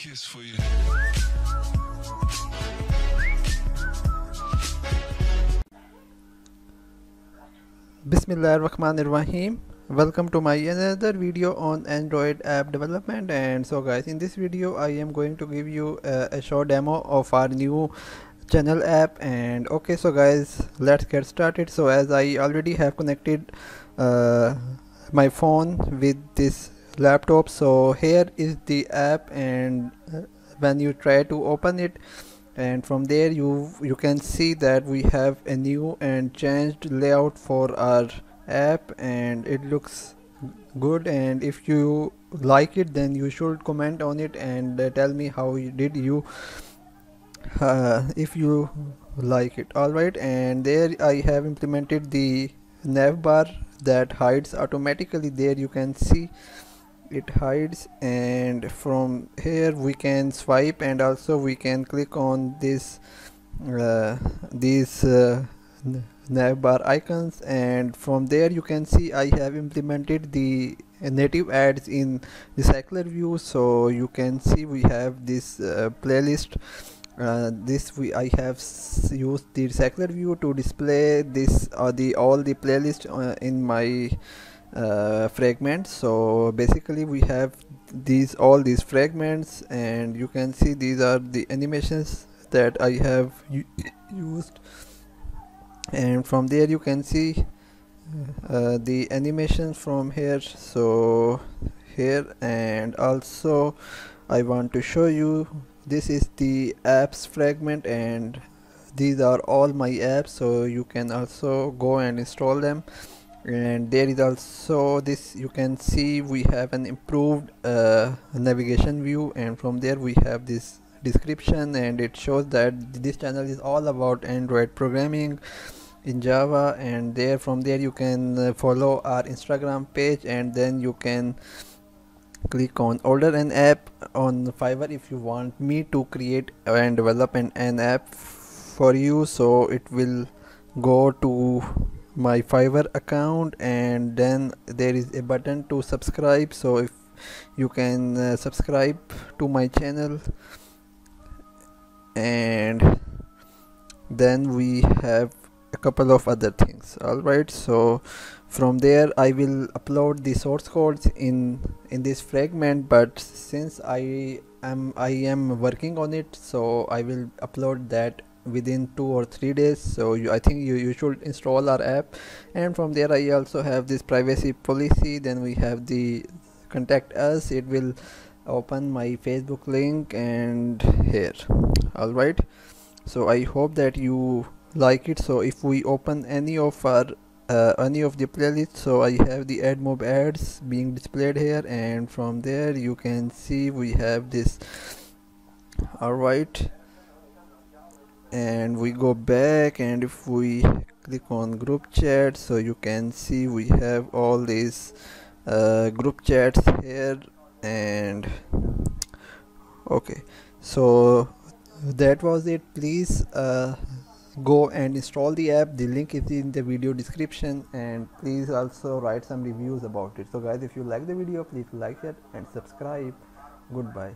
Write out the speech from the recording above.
kiss for you. Bismillahirrahmanirrahim. Welcome to my another video on android app development. And so guys in this video i am going to give you a, a short demo of our new channel app. And okay so guys let's get started. So as i already have connected uh, my phone with this laptop. So here is the app and uh, when you try to open it and from there you you can see that we have a new and changed layout for our app and it looks good. And if you like it then you should comment on it and uh, tell me how you did you uh, if you like it. Alright and there I have implemented the nav bar that hides automatically. There you can see it hides and from here we can swipe and also we can click on this uh, these uh, navbar icons and from there you can see I have implemented the native ads in the cycler view. So you can see we have this uh, playlist uh, this we I have used the cycler view to display this or uh, the all the playlist uh, in my uh, fragments. So basically we have these all these fragments and you can see these are the animations that I have used. And from there you can see uh, the animation from here. So here and also I want to show you this is the apps fragment and these are all my apps. So you can also go and install them and there is also this you can see we have an improved uh, navigation view. And from there we have this description. And it shows that this channel is all about android programming in java. And there from there you can uh, follow our instagram page. And then you can click on order an app on fiverr if you want me to create and develop an, an app for you. So it will go to my fiverr account and then there is a button to subscribe. So if you can uh, subscribe to my channel. And then we have a couple of other things. Alright so from there I will upload the source codes in in this fragment. But since I am I am working on it so I will upload that within two or three days. So you, I think you, you should install our app. And from there I also have this privacy policy. Then we have the contact us. It will open my Facebook link and here. Alright so I hope that you like it. So if we open any of our uh, any of the playlists so I have the AdMob ads being displayed here. And from there you can see we have this. Alright and we go back and if we click on group chat so you can see we have all these uh, group chats here and okay. So that was it. Please uh, go and install the app. The link is in the video description and please also write some reviews about it. So guys if you like the video please like it and subscribe. Goodbye